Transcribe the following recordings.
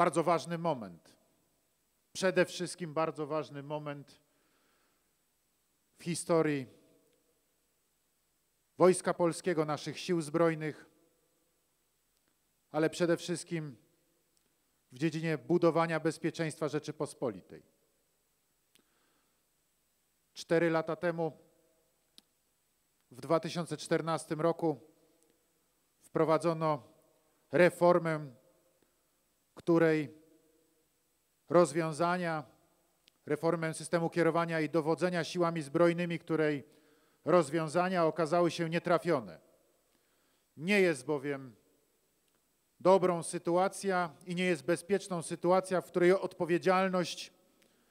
bardzo ważny moment. Przede wszystkim bardzo ważny moment w historii Wojska Polskiego, naszych sił zbrojnych, ale przede wszystkim w dziedzinie budowania bezpieczeństwa Rzeczypospolitej. Cztery lata temu, w 2014 roku, wprowadzono reformę, której rozwiązania, reformę systemu kierowania i dowodzenia siłami zbrojnymi, której rozwiązania okazały się nietrafione. Nie jest bowiem dobrą sytuacja i nie jest bezpieczną sytuacja, w której odpowiedzialność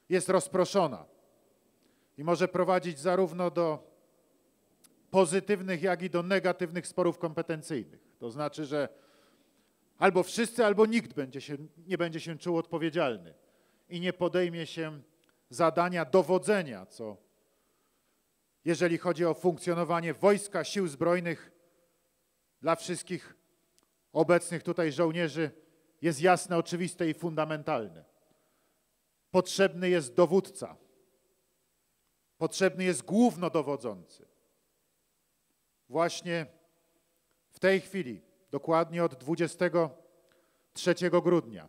jest rozproszona i może prowadzić zarówno do pozytywnych, jak i do negatywnych sporów kompetencyjnych. To znaczy, że albo wszyscy, albo nikt będzie się, nie będzie się czuł odpowiedzialny i nie podejmie się zadania dowodzenia, co jeżeli chodzi o funkcjonowanie wojska, sił zbrojnych, dla wszystkich obecnych tutaj żołnierzy jest jasne, oczywiste i fundamentalne. Potrzebny jest dowódca. Potrzebny jest głównodowodzący. Właśnie w tej chwili, dokładnie od 23 grudnia,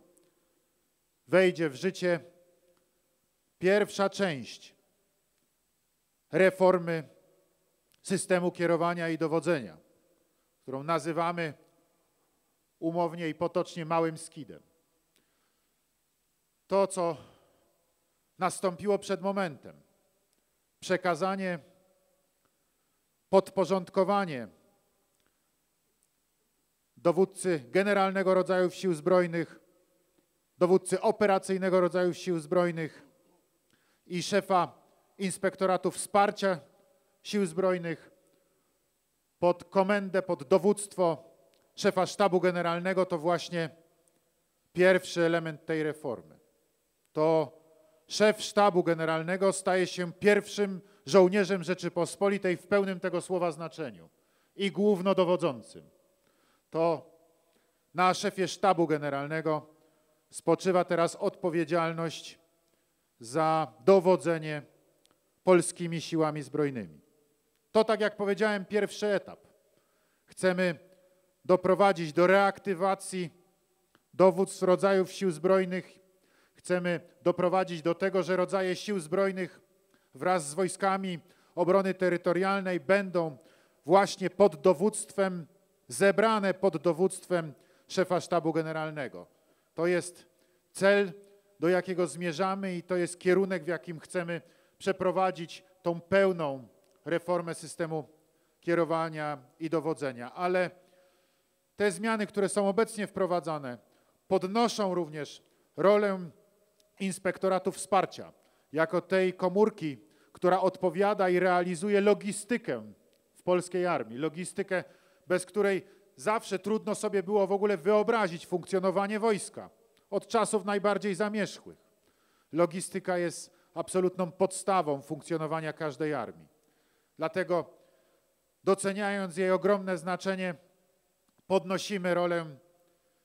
wejdzie w życie pierwsza część reformy systemu kierowania i dowodzenia, którą nazywamy umownie i potocznie małym skidem. To, co nastąpiło przed momentem, przekazanie, podporządkowanie dowódcy generalnego rodzaju sił zbrojnych, dowódcy operacyjnego rodzaju sił zbrojnych i szefa Inspektoratu Wsparcia Sił Zbrojnych pod komendę, pod dowództwo szefa sztabu generalnego to właśnie pierwszy element tej reformy. To szef sztabu generalnego staje się pierwszym żołnierzem Rzeczypospolitej w pełnym tego słowa znaczeniu i głównodowodzącym. To na szefie sztabu generalnego spoczywa teraz odpowiedzialność za dowodzenie polskimi siłami zbrojnymi. To, tak jak powiedziałem, pierwszy etap. Chcemy doprowadzić do reaktywacji dowództw rodzajów sił zbrojnych. Chcemy doprowadzić do tego, że rodzaje sił zbrojnych wraz z wojskami obrony terytorialnej będą właśnie pod dowództwem, zebrane pod dowództwem szefa sztabu generalnego. To jest cel, do jakiego zmierzamy i to jest kierunek, w jakim chcemy przeprowadzić tą pełną reformę systemu kierowania i dowodzenia. Ale te zmiany, które są obecnie wprowadzane, podnoszą również rolę inspektoratu wsparcia jako tej komórki, która odpowiada i realizuje logistykę w polskiej armii. Logistykę, bez której zawsze trudno sobie było w ogóle wyobrazić funkcjonowanie wojska od czasów najbardziej zamierzchłych. Logistyka jest absolutną podstawą funkcjonowania każdej armii. Dlatego doceniając jej ogromne znaczenie, podnosimy rolę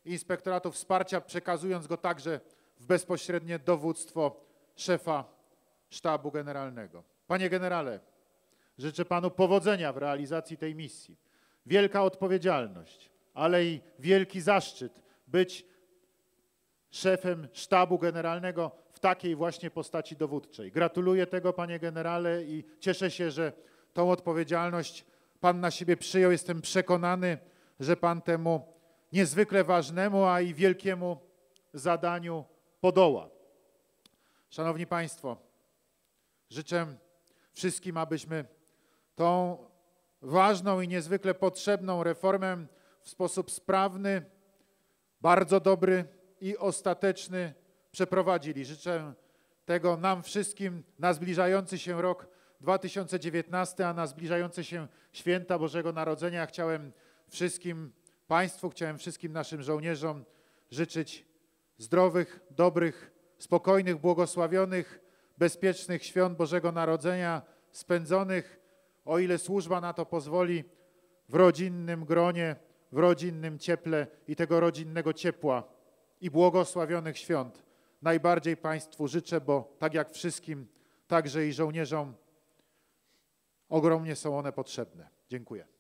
Inspektoratu Wsparcia, przekazując go także w bezpośrednie dowództwo szefa Sztabu Generalnego. Panie generale, życzę panu powodzenia w realizacji tej misji. Wielka odpowiedzialność, ale i wielki zaszczyt być szefem Sztabu Generalnego w takiej właśnie postaci dowódczej. Gratuluję tego, panie generale, i cieszę się, że tą odpowiedzialność pan na siebie przyjął. Jestem przekonany, że pan temu niezwykle ważnemu, a i wielkiemu zadaniu podoła. Szanowni Państwo, życzę wszystkim, abyśmy tą ważną i niezwykle potrzebną reformę w sposób sprawny, bardzo dobry i ostateczny przeprowadzili. Życzę tego nam wszystkim na zbliżający się rok 2019, a na zbliżające się święta Bożego Narodzenia chciałem wszystkim Państwu, chciałem wszystkim naszym żołnierzom życzyć zdrowych, dobrych, spokojnych, błogosławionych, bezpiecznych świąt Bożego Narodzenia, spędzonych, o ile służba na to pozwoli, w rodzinnym gronie, w rodzinnym cieple i tego rodzinnego ciepła i błogosławionych świąt najbardziej Państwu życzę, bo tak jak wszystkim, także i żołnierzom, ogromnie są one potrzebne. Dziękuję.